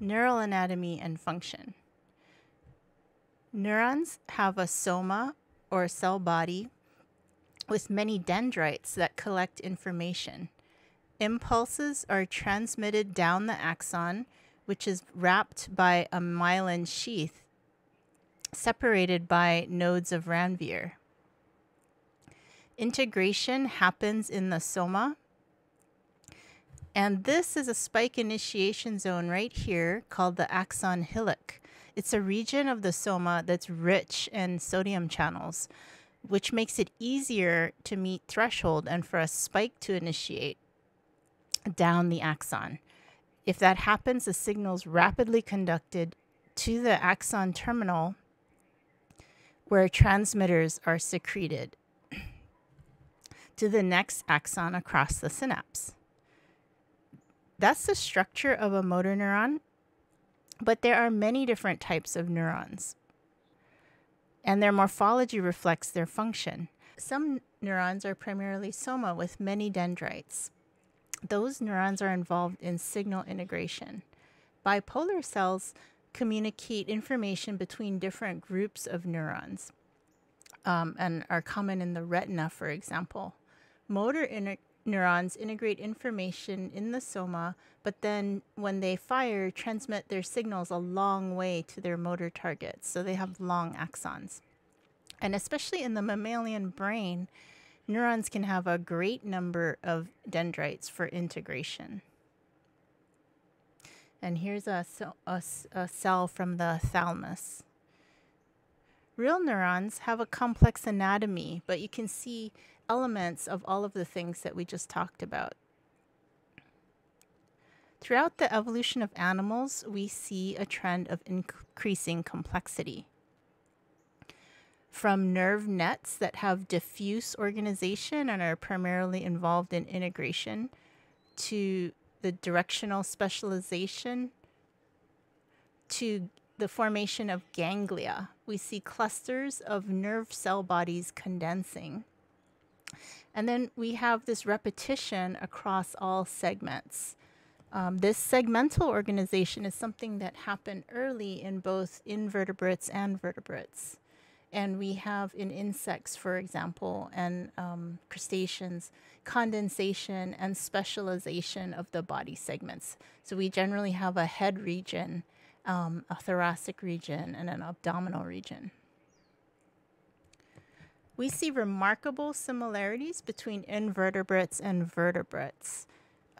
Neural anatomy and function. Neurons have a soma or cell body with many dendrites that collect information. Impulses are transmitted down the axon, which is wrapped by a myelin sheath separated by nodes of Ranvier. Integration happens in the soma. And this is a spike initiation zone right here called the axon hillock. It's a region of the soma that's rich in sodium channels, which makes it easier to meet threshold and for a spike to initiate down the axon. If that happens, the signal is rapidly conducted to the axon terminal where transmitters are secreted to the next axon across the synapse. That's the structure of a motor neuron, but there are many different types of neurons, and their morphology reflects their function. Some neurons are primarily soma with many dendrites. Those neurons are involved in signal integration. Bipolar cells communicate information between different groups of neurons um, and are common in the retina, for example. Motor neurons integrate information in the soma, but then when they fire, transmit their signals a long way to their motor targets. So they have long axons. And especially in the mammalian brain, neurons can have a great number of dendrites for integration. And here's a, a, a cell from the thalamus. Real neurons have a complex anatomy, but you can see elements of all of the things that we just talked about. Throughout the evolution of animals, we see a trend of increasing complexity. From nerve nets that have diffuse organization and are primarily involved in integration to the directional specialization to the formation of ganglia. We see clusters of nerve cell bodies condensing. And then we have this repetition across all segments. Um, this segmental organization is something that happened early in both invertebrates and vertebrates. And we have in insects, for example, and um, crustaceans, condensation and specialization of the body segments. So we generally have a head region, um, a thoracic region, and an abdominal region. We see remarkable similarities between invertebrates and vertebrates.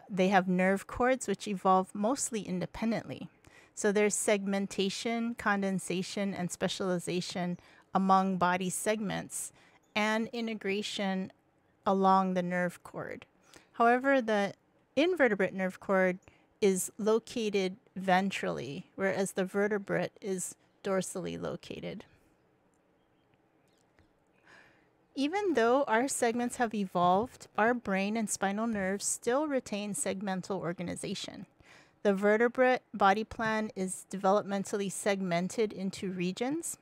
They have nerve cords which evolve mostly independently. So there's segmentation, condensation, and specialization among body segments and integration along the nerve cord. However, the invertebrate nerve cord is located ventrally, whereas the vertebrate is dorsally located. Even though our segments have evolved, our brain and spinal nerves still retain segmental organization. The vertebrate body plan is developmentally segmented into regions,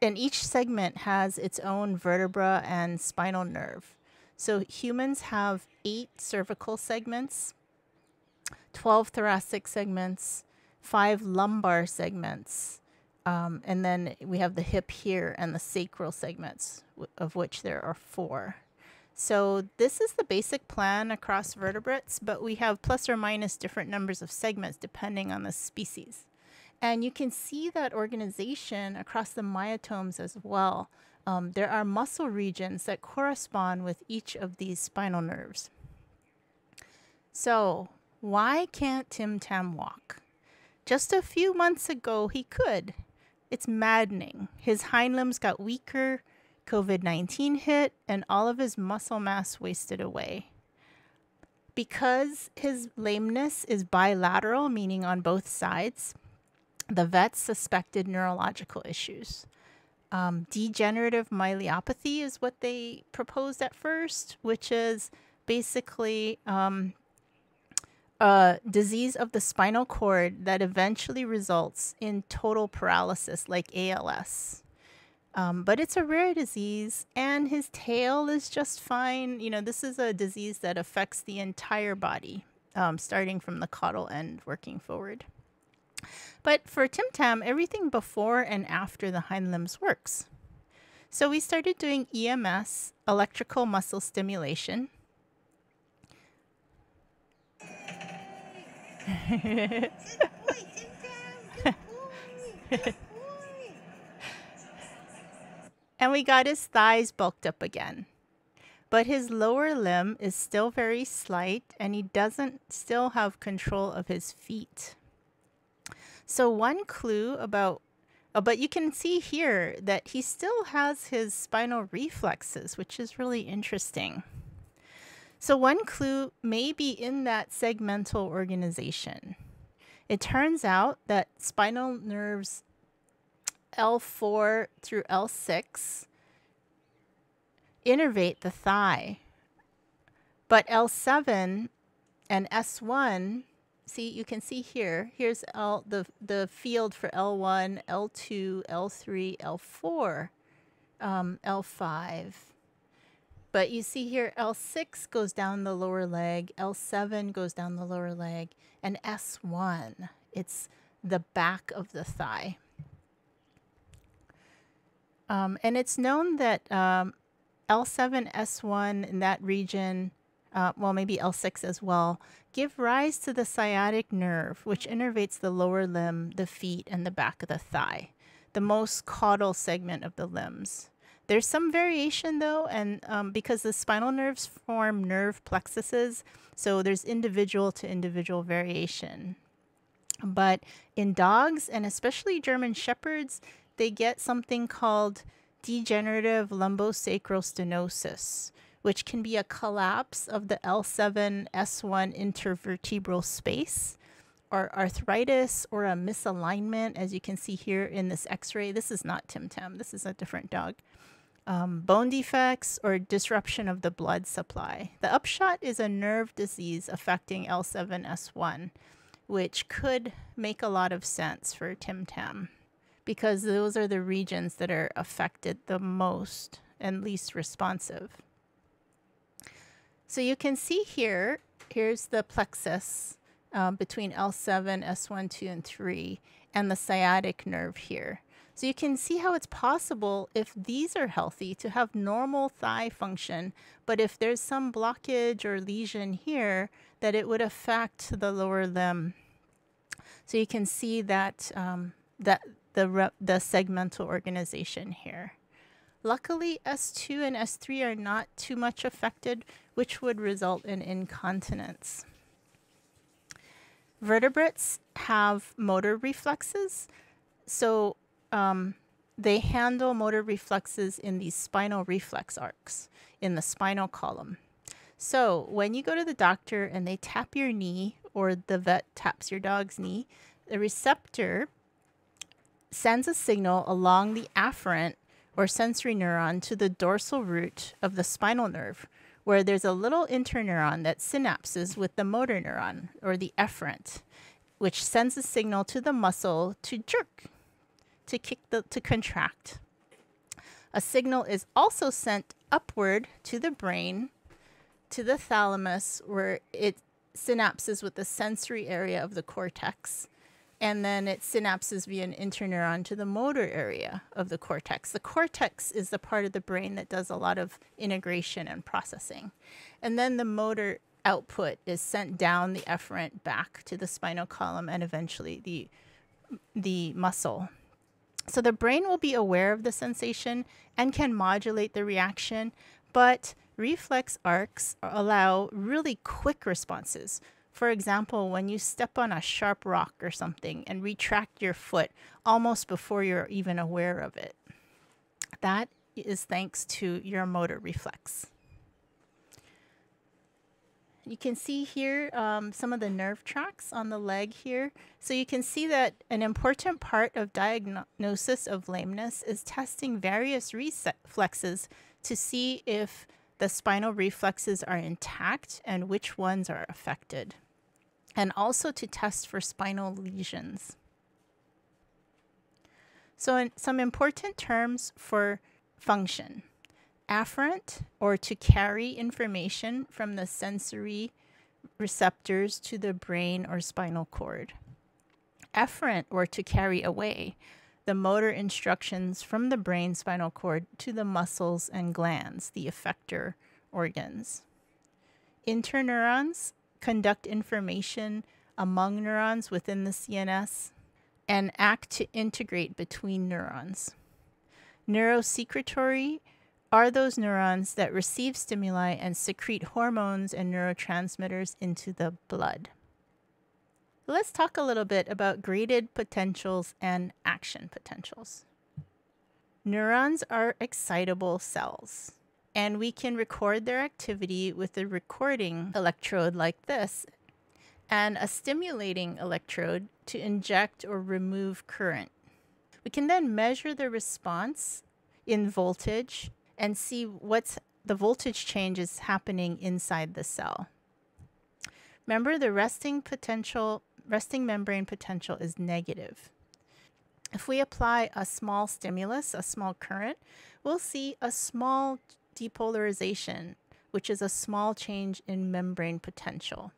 and each segment has its own vertebra and spinal nerve. So humans have eight cervical segments, 12 thoracic segments, five lumbar segments, um, and then we have the hip here and the sacral segments, of which there are four. So this is the basic plan across vertebrates, but we have plus or minus different numbers of segments depending on the species. And you can see that organization across the myotomes as well. Um, there are muscle regions that correspond with each of these spinal nerves. So, why can't Tim Tam walk? Just a few months ago, he could. It's maddening. His hind limbs got weaker, COVID 19 hit, and all of his muscle mass wasted away. Because his lameness is bilateral, meaning on both sides, the vets suspected neurological issues. Um, degenerative myelopathy is what they proposed at first, which is basically um, a disease of the spinal cord that eventually results in total paralysis, like ALS. Um, but it's a rare disease, and his tail is just fine. You know, this is a disease that affects the entire body, um, starting from the caudal end working forward. But for Tim Tam, everything before and after the hind limbs works. So we started doing EMS, electrical muscle stimulation. and we got his thighs bulked up again. But his lower limb is still very slight and he doesn't still have control of his feet. So one clue about Oh, but you can see here that he still has his spinal reflexes, which is really interesting. So one clue may be in that segmental organization. It turns out that spinal nerves L4 through L6 innervate the thigh, but L7 and S1 see you can see here here's L the the field for L1 L2 L3 L4 um, L5 but you see here L6 goes down the lower leg L7 goes down the lower leg and S1 it's the back of the thigh um, and it's known that um, L7 S1 in that region uh, well, maybe L6 as well, give rise to the sciatic nerve, which innervates the lower limb, the feet, and the back of the thigh, the most caudal segment of the limbs. There's some variation though, and um, because the spinal nerves form nerve plexuses, so there's individual to individual variation. But in dogs, and especially German Shepherds, they get something called degenerative lumbosacral stenosis which can be a collapse of the L7 S1 intervertebral space, or arthritis, or a misalignment, as you can see here in this x ray. This is not Tim Tam, this is a different dog. Um, bone defects or disruption of the blood supply. The upshot is a nerve disease affecting L7S1, which could make a lot of sense for Tim Tam because those are the regions that are affected the most and least responsive. So you can see here, here's the plexus um, between L7, S1, 2, and 3, and the sciatic nerve here. So you can see how it's possible if these are healthy to have normal thigh function, but if there's some blockage or lesion here, that it would affect the lower limb. So you can see that um, that the the segmental organization here. Luckily, S2 and S3 are not too much affected, which would result in incontinence. Vertebrates have motor reflexes, so um, they handle motor reflexes in these spinal reflex arcs in the spinal column. So when you go to the doctor and they tap your knee, or the vet taps your dog's knee, the receptor sends a signal along the afferent or sensory neuron to the dorsal root of the spinal nerve, where there's a little interneuron that synapses with the motor neuron or the efferent, which sends a signal to the muscle to jerk, to kick the to contract. A signal is also sent upward to the brain, to the thalamus, where it synapses with the sensory area of the cortex and then it synapses via an interneuron to the motor area of the cortex. The cortex is the part of the brain that does a lot of integration and processing. And then the motor output is sent down the efferent back to the spinal column and eventually the the muscle. So the brain will be aware of the sensation and can modulate the reaction, but reflex arcs allow really quick responses for example, when you step on a sharp rock or something and retract your foot almost before you're even aware of it, that is thanks to your motor reflex. You can see here um, some of the nerve tracks on the leg here. So you can see that an important part of diagnosis of lameness is testing various reflexes to see if the spinal reflexes are intact and which ones are affected and also to test for spinal lesions. So some important terms for function. Afferent, or to carry information from the sensory receptors to the brain or spinal cord. efferent or to carry away the motor instructions from the brain spinal cord to the muscles and glands, the effector organs. Interneurons conduct information among neurons within the CNS and act to integrate between neurons. Neurosecretory are those neurons that receive stimuli and secrete hormones and neurotransmitters into the blood. Let's talk a little bit about graded potentials and action potentials. Neurons are excitable cells, and we can record their activity with a recording electrode like this and a stimulating electrode to inject or remove current. We can then measure the response in voltage and see what's the voltage change is happening inside the cell. Remember the resting potential resting membrane potential is negative. If we apply a small stimulus, a small current, we'll see a small depolarization, which is a small change in membrane potential.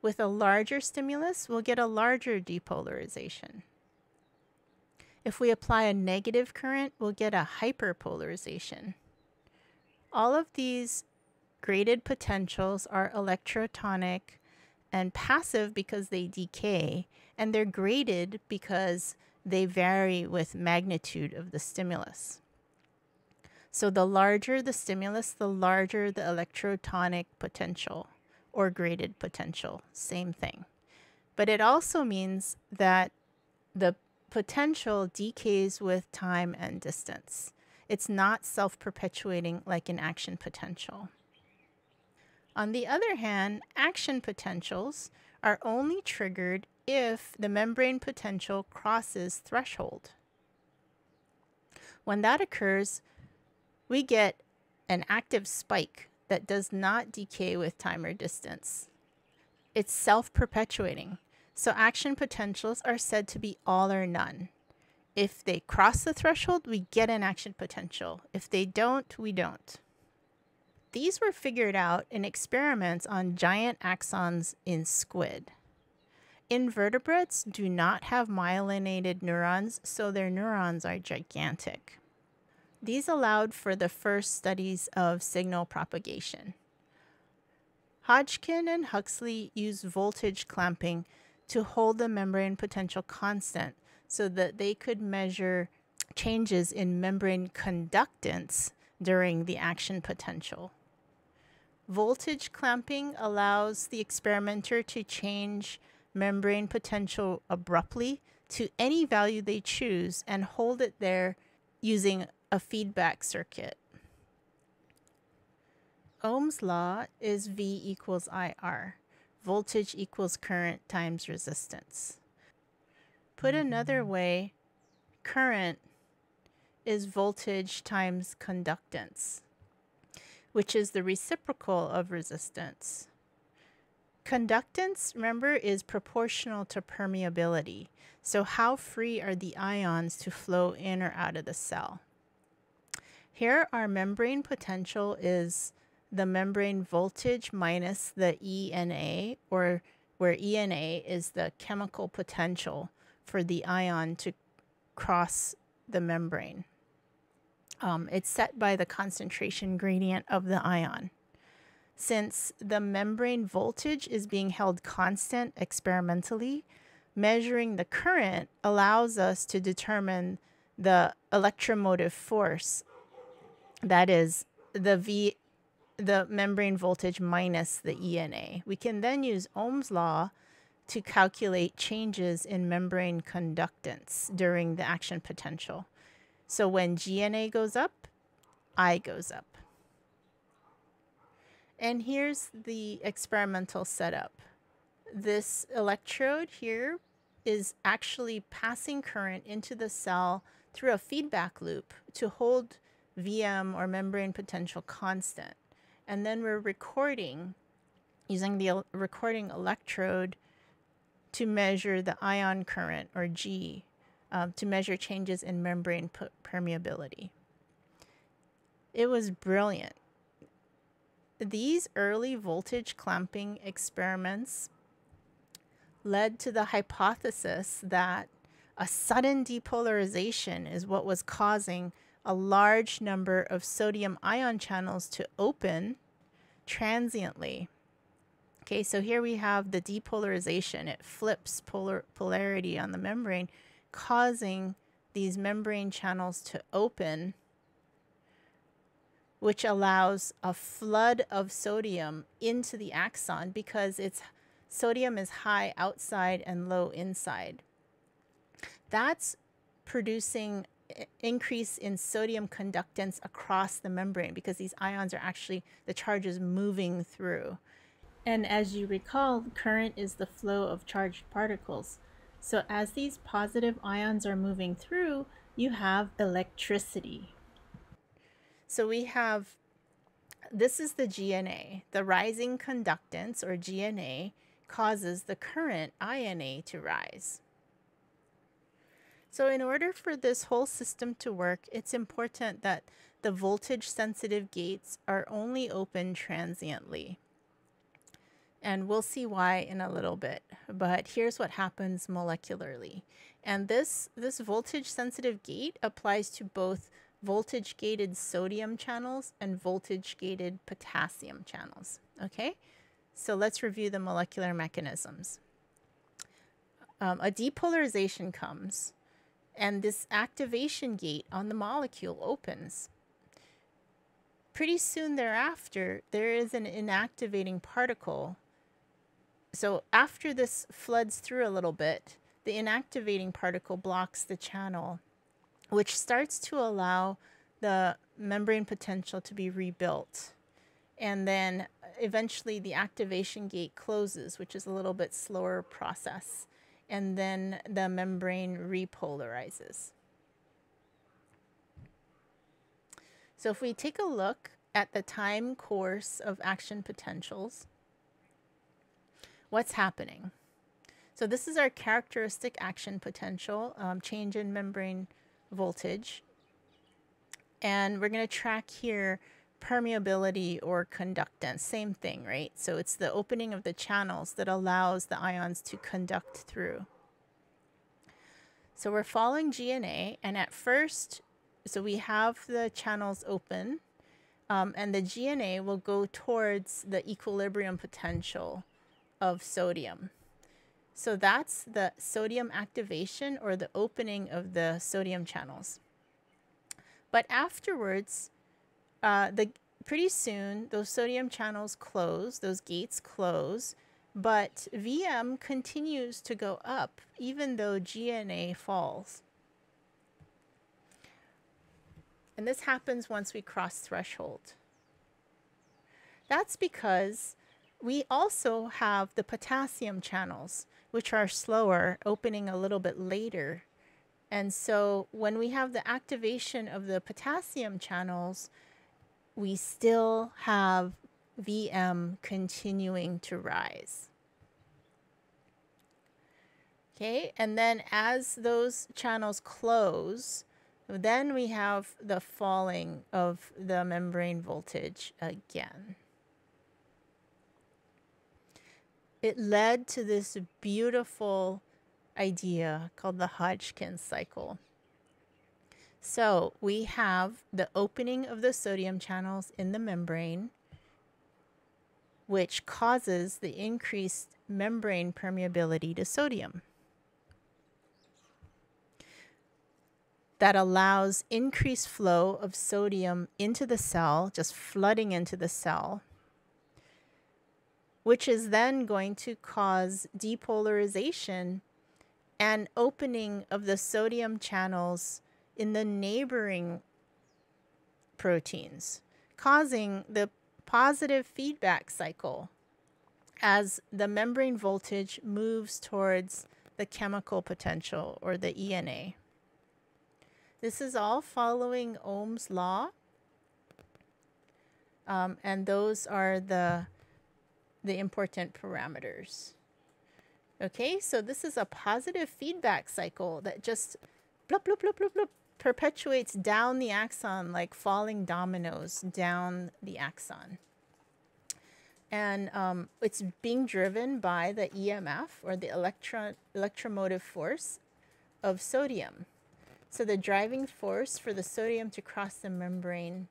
With a larger stimulus, we'll get a larger depolarization. If we apply a negative current, we'll get a hyperpolarization. All of these graded potentials are electrotonic and passive because they decay, and they're graded because they vary with magnitude of the stimulus. So the larger the stimulus, the larger the electrotonic potential or graded potential, same thing. But it also means that the potential decays with time and distance. It's not self perpetuating like an action potential. On the other hand, action potentials are only triggered if the membrane potential crosses threshold. When that occurs, we get an active spike that does not decay with time or distance. It's self perpetuating, so action potentials are said to be all or none. If they cross the threshold, we get an action potential. If they don't, we don't. These were figured out in experiments on giant axons in squid. Invertebrates do not have myelinated neurons, so their neurons are gigantic. These allowed for the first studies of signal propagation. Hodgkin and Huxley used voltage clamping to hold the membrane potential constant so that they could measure changes in membrane conductance during the action potential. Voltage clamping allows the experimenter to change membrane potential abruptly to any value they choose and hold it there using a feedback circuit. Ohm's law is V equals IR voltage equals current times resistance. Put mm-hmm. another way, current is voltage times conductance, which is the reciprocal of resistance. Conductance, remember, is proportional to permeability. So how free are the ions to flow in or out of the cell? Here, our membrane potential is the membrane voltage minus the ENA, or where ENA is the chemical potential for the ion to cross the membrane. Um, it's set by the concentration gradient of the ion. Since the membrane voltage is being held constant experimentally, measuring the current allows us to determine the electromotive force, that is, the V the membrane voltage minus the ENA. We can then use Ohm's law to calculate changes in membrane conductance during the action potential. So when GNA goes up, I goes up. And here's the experimental setup. This electrode here is actually passing current into the cell through a feedback loop to hold VM or membrane potential constant and then we're recording using the recording electrode to measure the ion current or G um, to measure changes in membrane permeability. It was brilliant. These early voltage clamping experiments led to the hypothesis that a sudden depolarization is what was causing a large number of sodium ion channels to open transiently. Okay, so here we have the depolarization. It flips polar polarity on the membrane, causing these membrane channels to open, which allows a flood of sodium into the axon because it's sodium is high outside and low inside. That's producing increase in sodium conductance across the membrane because these ions are actually the charges moving through. And as you recall, current is the flow of charged particles. So as these positive ions are moving through, you have electricity. So we have, this is the GNA. The rising conductance, or GNA, causes the current INA to rise. So in order for this whole system to work, it's important that the voltage sensitive gates are only open transiently. And we'll see why in a little bit. But here's what happens molecularly. And this, this voltage sensitive gate applies to both voltage gated sodium channels and voltage gated potassium channels. Okay, so let's review the molecular mechanisms. Um, a depolarization comes and this activation gate on the molecule opens. Pretty soon thereafter, there is an inactivating particle. So after this floods through a little bit, the inactivating particle blocks the channel, which starts to allow the membrane potential to be rebuilt. And then eventually the activation gate closes, which is a little bit slower process and then the membrane repolarizes. So if we take a look at the time course of action potentials, what's happening? So this is our characteristic action potential, um, change in membrane voltage. And we're going to track here permeability or conductance, same thing, right? So it's the opening of the channels that allows the ions to conduct through. So we're following GNA, and at first, so we have the channels open, um, and the GNA will go towards the equilibrium potential of sodium. So that's the sodium activation or the opening of the sodium channels. But afterwards, uh, the pretty soon those sodium channels close, those gates close, but VM continues to go up even though GNA falls. And this happens once we cross threshold. That's because we also have the potassium channels, which are slower, opening a little bit later. And so when we have the activation of the potassium channels, we still have VM continuing to rise. Okay, and then as those channels close, then we have the falling of the membrane voltage again. It led to this beautiful idea called the Hodgkin cycle. So we have the opening of the sodium channels in the membrane, which causes the increased membrane permeability to sodium. That allows increased flow of sodium into the cell, just flooding into the cell, which is then going to cause depolarization and opening of the sodium channels in the neighboring proteins, causing the positive feedback cycle as the membrane voltage moves towards the chemical potential or the ENA. This is all following Ohm's law. Um, and those are the, the important parameters. Okay, so this is a positive feedback cycle that just bloop, bloop, bloop, bloop, bloop, perpetuates down the axon like falling dominoes down the axon. and um, it's being driven by the EMF or the electron electromotive force of sodium. So the driving force for the sodium to cross the membrane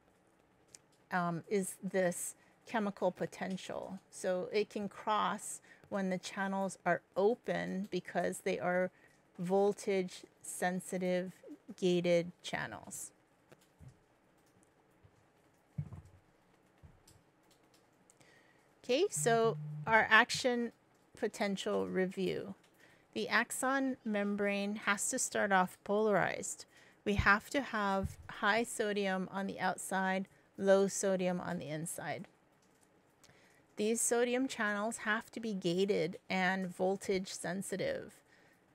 um, is this chemical potential. So it can cross when the channels are open because they are voltage sensitive gated channels. Okay, so our action potential review. The axon membrane has to start off polarized. We have to have high sodium on the outside, low sodium on the inside. These sodium channels have to be gated and voltage sensitive.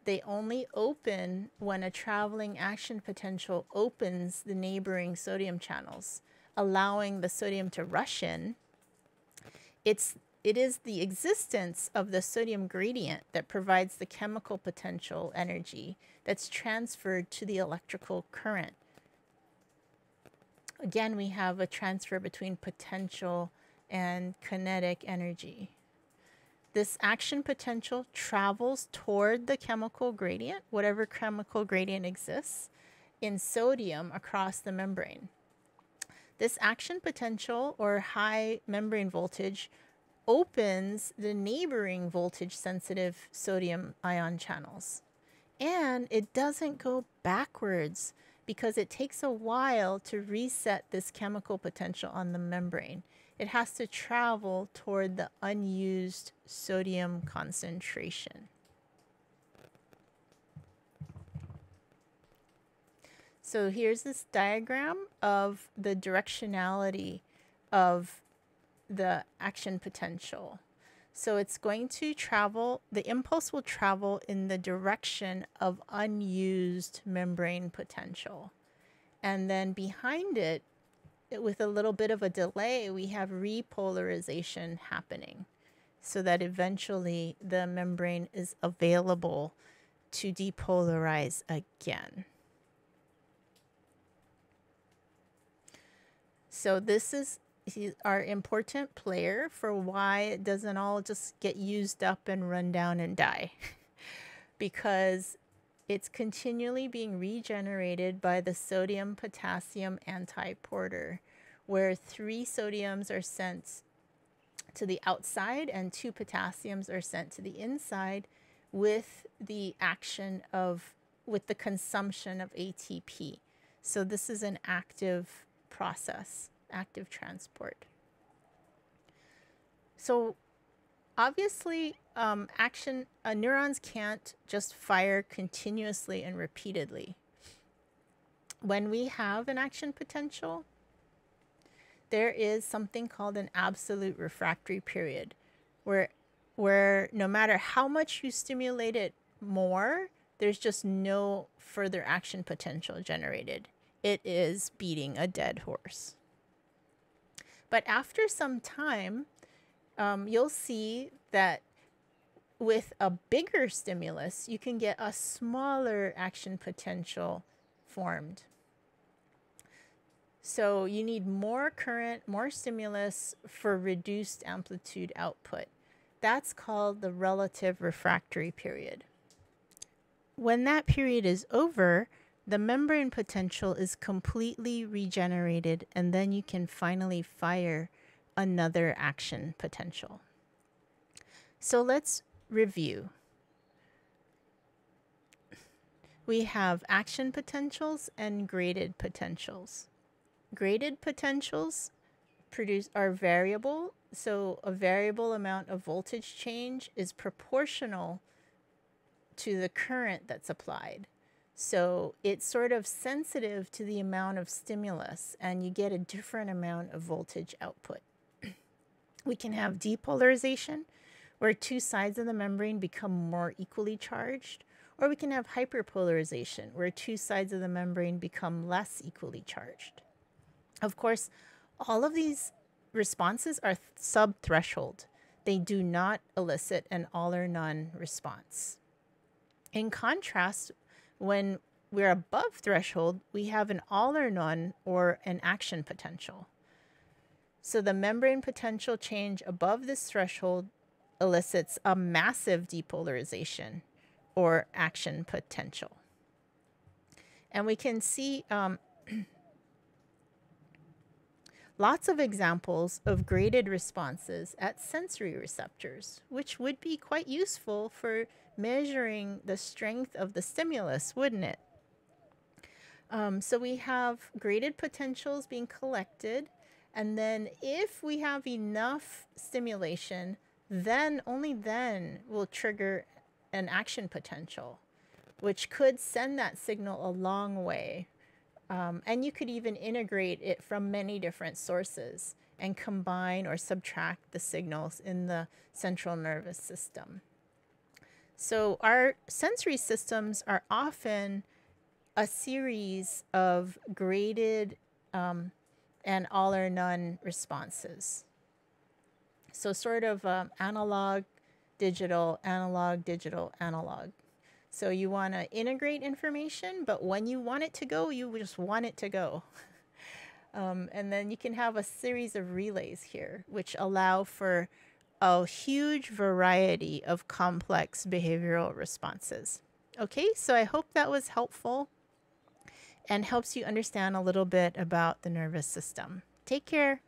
They only open when a traveling action potential opens the neighboring sodium channels, allowing the sodium to rush in. It's it is the existence of the sodium gradient that provides the chemical potential energy that's transferred to the electrical current. Again, we have a transfer between potential and kinetic energy. This action potential travels toward the chemical gradient, whatever chemical gradient exists, in sodium across the membrane. This action potential or high membrane voltage opens the neighboring voltage sensitive sodium ion channels. And it doesn't go backwards because it takes a while to reset this chemical potential on the membrane it has to travel toward the unused sodium concentration. So here's this diagram of the directionality of the action potential. So it's going to travel, the impulse will travel in the direction of unused membrane potential. And then behind it with a little bit of a delay, we have repolarization happening so that eventually the membrane is available to depolarize again. So this is our important player for why it doesn't all just get used up and run down and die. because it's continually being regenerated by the sodium potassium antiporter, where three sodiums are sent to the outside and two potassiums are sent to the inside with the action of with the consumption of ATP. So this is an active process, active transport. So obviously um, action uh, neurons can't just fire continuously and repeatedly. When we have an action potential there is something called an absolute refractory period where where no matter how much you stimulate it more there's just no further action potential generated. It is beating a dead horse. But after some time um, you'll see that with a bigger stimulus, you can get a smaller action potential formed. So you need more current, more stimulus for reduced amplitude output. That's called the relative refractory period. When that period is over, the membrane potential is completely regenerated, and then you can finally fire another action potential. So let's review. We have action potentials and graded potentials. Graded potentials produce are variable, so a variable amount of voltage change is proportional to the current that's applied. So it's sort of sensitive to the amount of stimulus, and you get a different amount of voltage output. We can have depolarization, where two sides of the membrane become more equally charged, or we can have hyperpolarization, where two sides of the membrane become less equally charged. Of course, all of these responses are sub-threshold. They do not elicit an all or none response. In contrast, when we're above threshold, we have an all or none or an action potential. So the membrane potential change above this threshold elicits a massive depolarization or action potential. And we can see um, lots of examples of graded responses at sensory receptors, which would be quite useful for measuring the strength of the stimulus, wouldn't it? Um, so we have graded potentials being collected, and then if we have enough stimulation, then only then will trigger an action potential, which could send that signal a long way um, and you could even integrate it from many different sources and combine or subtract the signals in the central nervous system. So, our sensory systems are often a series of graded um, and all or none responses. So, sort of um, analog, digital, analog, digital, analog. So you want to integrate information, but when you want it to go, you just want it to go. um, and then you can have a series of relays here, which allow for a huge variety of complex behavioral responses. Okay, so I hope that was helpful and helps you understand a little bit about the nervous system. Take care.